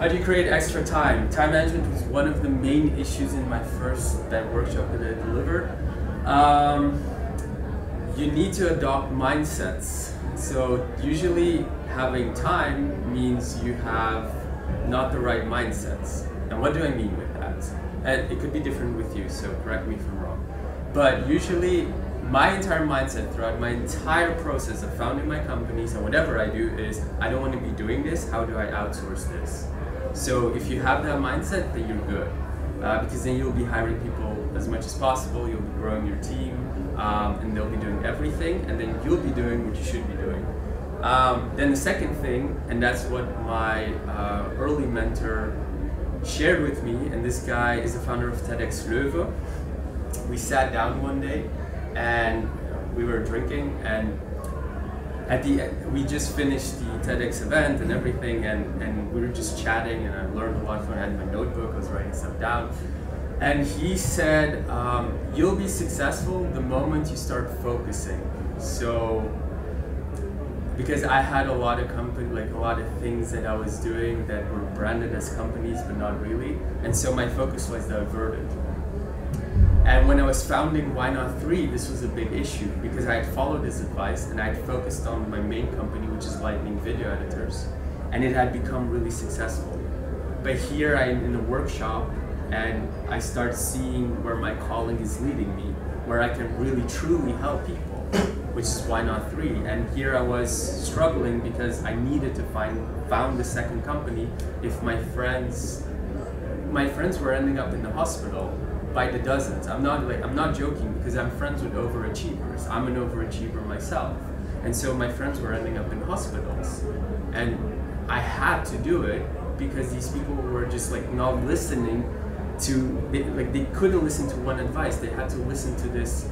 How do you create extra time? Time management was one of the main issues in my first that workshop that I delivered. Um, you need to adopt mindsets. So usually having time means you have not the right mindsets. And what do I mean with that? And it could be different with you, so correct me if I'm wrong. But usually my entire mindset throughout my entire process of founding my companies and whatever I do is I don't want to be doing this, how do I outsource this? So if you have that mindset, then you're good. Uh, because then you'll be hiring people as much as possible, you'll be growing your team, um, and they'll be doing everything, and then you'll be doing what you should be doing. Um, then the second thing, and that's what my uh, early mentor shared with me, and this guy is the founder of TEDx Leuven. We sat down one day and we were drinking and at the end, we just finished the TEDx event and everything and, and we were just chatting and I learned a lot from. I had my notebook, I was writing stuff down. And he said, um, you'll be successful the moment you start focusing. So because I had a lot of company, like a lot of things that I was doing that were branded as companies, but not really. And so my focus was diverted. And when I was founding Why Not 3, this was a big issue because I had followed his advice and I had focused on my main company, which is Lightning Video Editors, and it had become really successful. But here I'm in a workshop and I start seeing where my calling is leading me, where I can really truly help people, which is Why Not 3. And here I was struggling because I needed to find found the second company if my friends my friends were ending up in the hospital by the dozens. I'm not like I'm not joking because I'm friends with overachievers. I'm an overachiever myself, and so my friends were ending up in hospitals, and I had to do it because these people were just like not listening to they, like they couldn't listen to one advice. They had to listen to this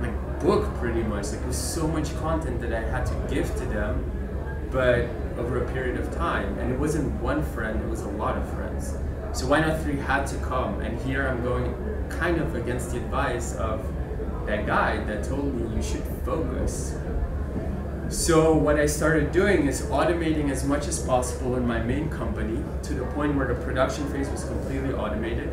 like book pretty much. Like there's so much content that I had to give to them, but over a period of time, and it wasn't one friend. It was a lot of friends. So why not three had to come, and here I'm going kind of against the advice of that guy that told me you should focus. So what I started doing is automating as much as possible in my main company to the point where the production phase was completely automated.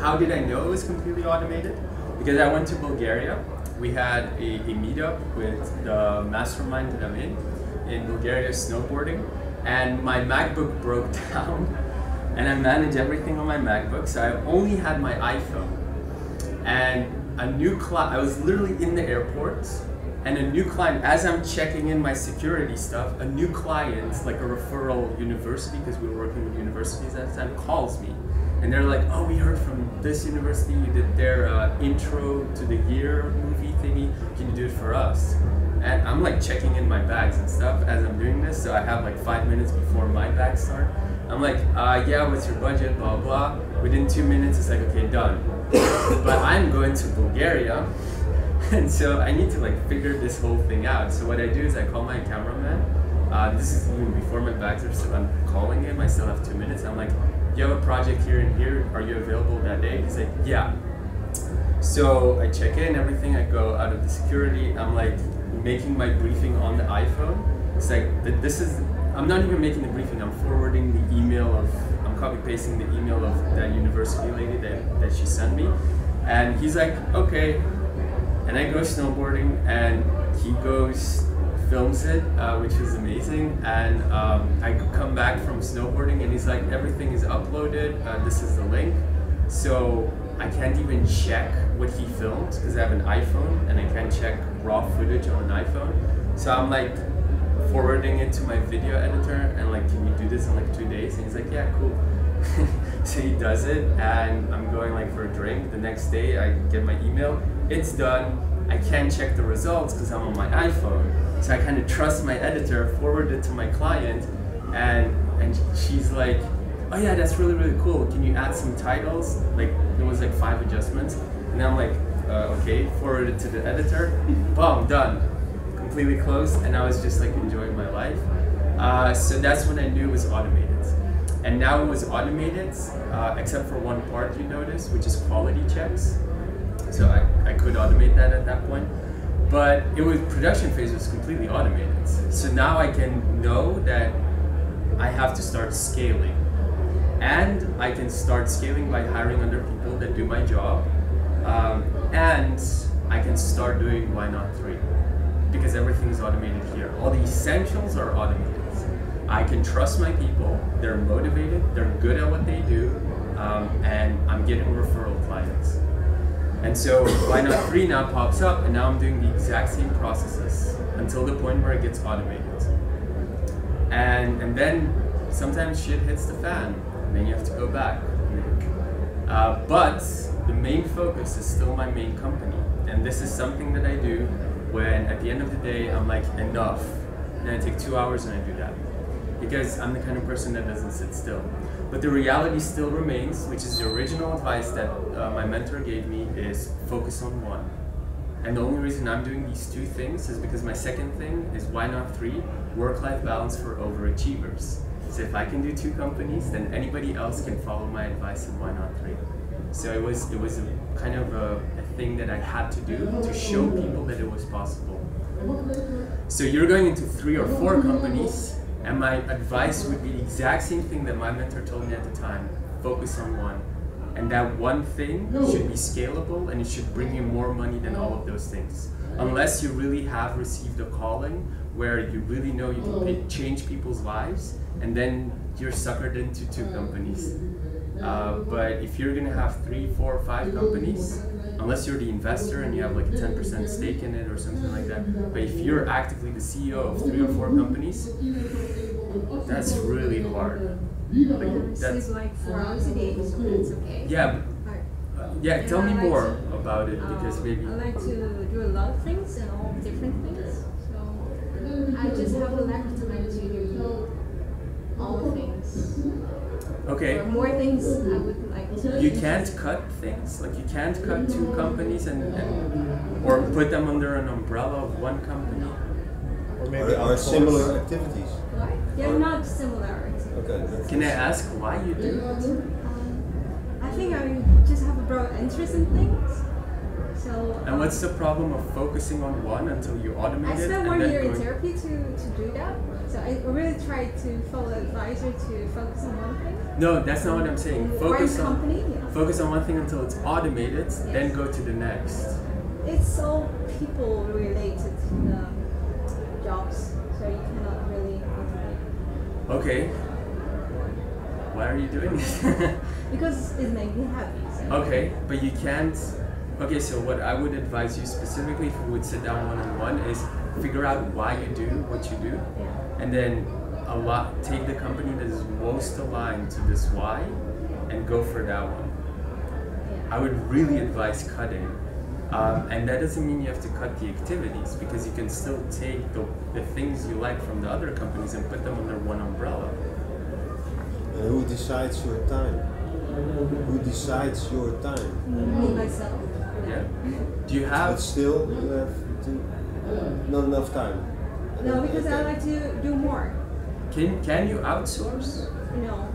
How did I know it was completely automated? Because I went to Bulgaria. We had a, a meetup with the mastermind that I'm in, in Bulgaria snowboarding, and my MacBook broke down and I manage everything on my MacBook. So I only had my iPhone. And a new client, I was literally in the airport, and a new client, as I'm checking in my security stuff, a new client, like a referral university, because we were working with universities at the time, calls me. And they're like, oh, we heard from this university, you did their uh, intro to the year movie thingy, can you do it for us? And I'm like checking in my bags and stuff as I'm doing this, so I have like five minutes before my bags start. I'm like, uh, yeah, what's your budget, blah, blah. Within two minutes, it's like, okay, done. but I'm going to Bulgaria, and so I need to like figure this whole thing out. So what I do is I call my cameraman. Uh, this is even before my bags are still, I'm calling him, I still have two minutes. I'm like, you have a project here and here, are you available that day? He's like, yeah. So I check in, everything, I go out of the security, I'm like making my briefing on the iPhone. It's like, this is I'm not even making the briefing. I'm forwarding the email of, I'm copy pasting the email of that university lady that, that she sent me. And he's like, okay. And I go snowboarding and he goes, films it, uh, which was amazing. And um, I come back from snowboarding and he's like, everything is uploaded. Uh, this is the link. So I can't even check what he filmed because I have an iPhone and I can't check raw footage on an iPhone. So I'm like, forwarding it to my video editor and like, can you do this in like two days? And he's like, yeah, cool. so he does it and I'm going like for a drink. The next day I get my email, it's done. I can't check the results because I'm on my iPhone. So I kind of trust my editor, forward it to my client and and she's like, oh yeah, that's really, really cool. Can you add some titles? Like it was like five adjustments. And I'm like, uh, okay, forward it to the editor. Boom, done completely closed and I was just like enjoying my life. Uh, so that's when I knew it was automated. And now it was automated, uh, except for one part you notice, which is quality checks. So I, I could automate that at that point. But it was production phase was completely automated. So now I can know that I have to start scaling. And I can start scaling by hiring other people that do my job. Um, and I can start doing why not three? Because everything is automated here. All the essentials are automated. I can trust my people, they're motivated, they're good at what they do, um, and I'm getting referral clients. And so why not three now pops up, and now I'm doing the exact same processes until the point where it gets automated. And, and then sometimes shit hits the fan, and then you have to go back. Uh, but the main focus is still my main company. And this is something that I do when at the end of the day I'm like, enough. And I take two hours and I do that. Because I'm the kind of person that doesn't sit still. But the reality still remains, which is the original advice that uh, my mentor gave me, is focus on one. And the only reason I'm doing these two things is because my second thing is why not three? Work-life balance for overachievers. So if I can do two companies, then anybody else can follow my advice and why not three? So it was it was a, kind of a, a thing that I had to do to show people that it was possible. So you're going into three or four companies, and my advice would be the exact same thing that my mentor told me at the time: focus on one. And that one thing should be scalable and it should bring you more money than all of those things. Unless you really have received a calling where you really know you can change people's lives, and then you're suckered into two companies. Uh, but if you're gonna have three, four, five companies, unless you're the investor and you have like a 10% stake in it or something like that, but if you're actively the CEO of three or four companies, that's really hard. Like, that's like four hours a day, so it's okay. Yeah. Yeah, tell me more about it because maybe. I like to do a lot of things and all different things. So I just have a lack of time to do all things. Okay. Or more things I would like to. You can't cut things like you can't cut two companies and, and or put them under an umbrella of one company. Or maybe are, are similar activities. What? They're not similar. Okay. Can I ask why you do it? Um, I think I just have a broad interest in things. So. And what's the problem of focusing on one until you automate it? I spent one year in therapy to, to do that. So I really tried to follow advisor to focus on one thing. No, that's not what I'm saying. Focus on company. Yeah. focus on one thing until it's automated, then go to the next. It's all people related um, jobs, so you cannot really automate. Okay. Why are you doing it? because it makes me happy. So. okay, but you can't. Okay, so what I would advise you specifically if we would sit down one on one is figure out why you do what you do, Yeah. and then a lot take the company that is most aligned to this why, and go for that one. I would really advise cutting. Um, and that doesn't mean you have to cut the activities because you can still take the, the things you like from the other companies and put them under one umbrella. And who decides your time? Who decides your time? Me myself. Yeah. Do you have? But still, you have to, not enough time. No, then- because I like to do more. can can you outsource? No.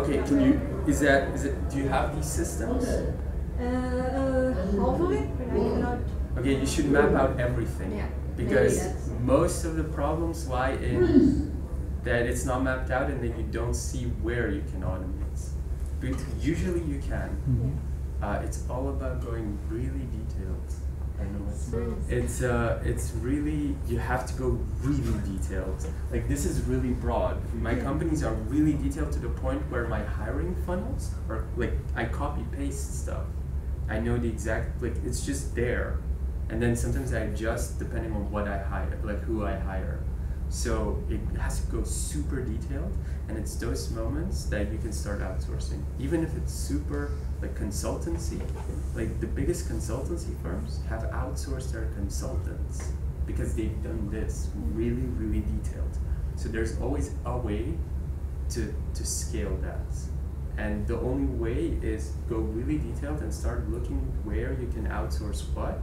Okay, can you is that is it do you have these systems? Uh, uh, half of it, but I cannot. Okay, you should map out everything. Yeah, Because that's- most of the problems lie in that it's not mapped out and that you don't see where you can automate. But usually you can. Yeah. Uh, it's all about going really detailed. I know it's it's uh, it's really you have to go really detailed. Like this is really broad. My companies are really detailed to the point where my hiring funnels are like I copy paste stuff. I know the exact like it's just there, and then sometimes I adjust depending on what I hire, like who I hire. So it has to go super detailed, and it's those moments that you can start outsourcing, even if it's super like consultancy. Like the biggest consultancy firms have outsourced their consultants because they've done this really, really detailed. So there's always a way to to scale that. And the only way is go really detailed and start looking where you can outsource what.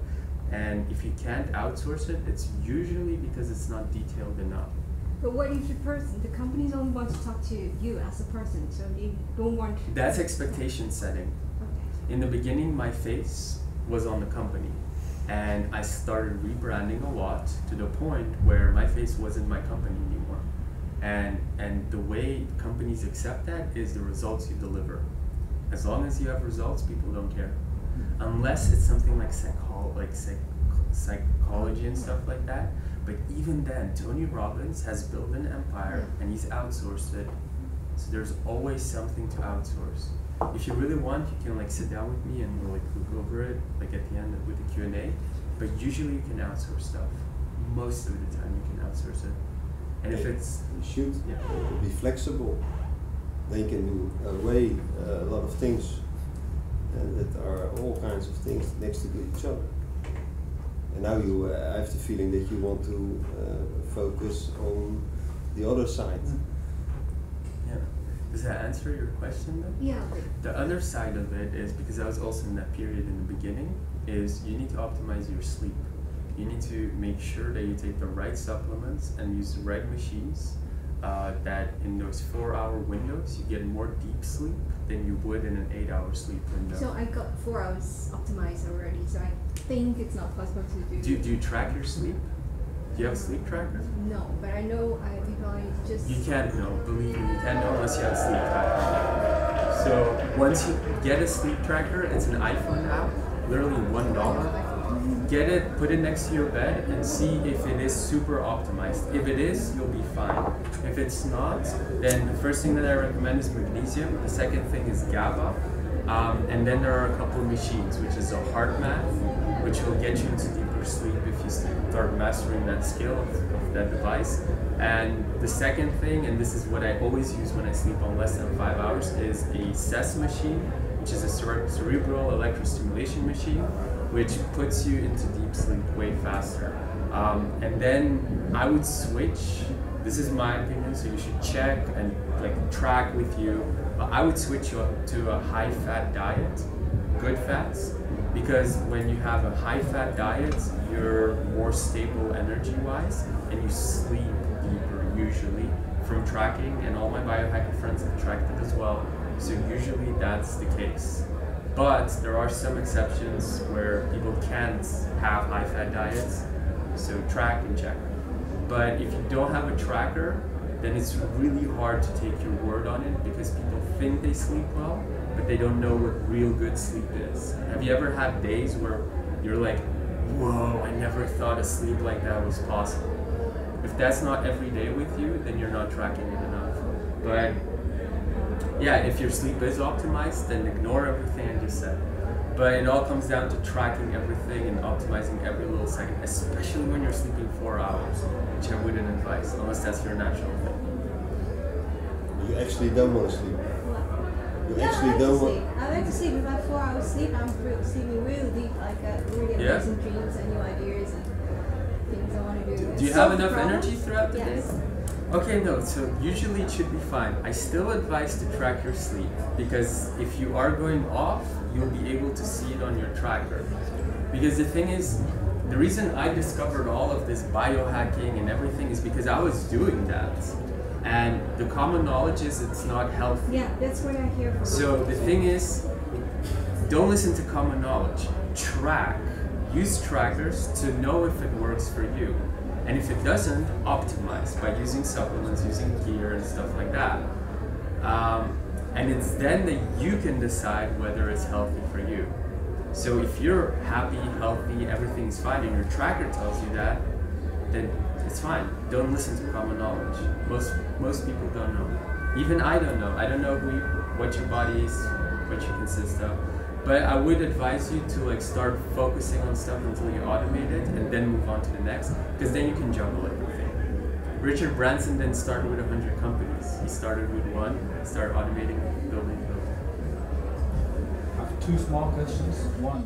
And if you can't outsource it, it's usually because it's not detailed enough. But what if the person, the companies only want to talk to you as a person, so they don't want. That's expectation setting. Okay. In the beginning, my face was on the company, and I started rebranding a lot to the point where my face wasn't my company anymore. And and the way companies accept that is the results you deliver. As long as you have results, people don't care. Unless it's something like psychol like psych- psychology and stuff like that. But even then, Tony Robbins has built an empire and he's outsourced it. So there's always something to outsource. If you really want, you can like sit down with me and we'll like look over it like at the end with the Q and A. But usually you can outsource stuff. Most of the time you can outsource it. And if it's You should yeah. be flexible. They can do away uh, a lot of things uh, that are all kinds of things next to each other. And now you uh, have the feeling that you want to uh, focus on the other side. Yeah. Does that answer your question then? Yeah. The other side of it is because I was also in that period in the beginning, is you need to optimize your sleep. You need to make sure that you take the right supplements and use the right machines. Uh, that in those four hour windows you get more deep sleep than you would in an eight hour sleep window. So I got four hours optimized already, so I think it's not possible to do. do, do you track your sleep? Do you have a sleep tracker? No, but I know I if I just. You can't know, believe me, you can't know unless you have a sleep tracker. So once you get a sleep tracker, it's an iPhone app, literally one dollar. Get it, put it next to your bed, and see if it is super optimized. If it is, you'll be fine. If it's not, then the first thing that I recommend is magnesium. The second thing is GABA. Um, and then there are a couple of machines, which is a HeartMath, which will get you into deeper sleep if you start mastering that skill of, of that device. And the second thing, and this is what I always use when I sleep on less than five hours, is a CES machine, which is a cere- cerebral electrostimulation machine, which puts you into deep sleep way faster. Um, and then I would switch. This is my opinion, so you should check and like track with you. But I would switch you up to a high fat diet, good fats, because when you have a high fat diet, you're more stable energy wise and you sleep deeper usually from tracking. And all my biohacker friends have tracked it as well. So usually that's the case. But there are some exceptions where people can't have high fat diets, so track and check. But if you don't have a tracker, then it's really hard to take your word on it because people think they sleep well, but they don't know what real good sleep is. Have you ever had days where you're like, whoa, I never thought a sleep like that was possible? If that's not every day with you, then you're not tracking it enough. But yeah, if your sleep is optimized, then ignore everything I just said. But it all comes down to tracking everything and optimizing every little second, especially when you're sleeping four hours, which I wouldn't advise, unless that's your natural thing. You actually don't want to sleep. You Yeah, I like to don't sleep. want. I like to sleep. If I have four hours sleep, I'm re- sleeping really deep, like uh, really Yeah. amazing dreams and new ideas and things I want to do. Do you have enough energy throughout the yes. day? Okay, no, so usually it should be fine. I still advise to track your sleep because if you are going off, you'll be able to see it on your tracker. Because the thing is, the reason I discovered all of this biohacking and everything is because I was doing that. And the common knowledge is it's not healthy. Yeah, that's what I hear from. So the thing is, don't listen to common knowledge. Track. Use trackers to know if it works for you. And if it doesn't, optimize by using supplements, using gear and stuff like that. Um, and it's then that you can decide whether it's healthy for you. So if you're happy, healthy, everything's fine, and your tracker tells you that, then it's fine. Don't listen to common knowledge. Most most people don't know. Even I don't know. I don't know who you, what your body is, what you consist of. But I would advise you to like start focusing on stuff until you automate it, and then move on to the next, because then you can juggle everything. Richard Branson then started with hundred companies. He started with one, started automating, building, building. I have two small questions. One,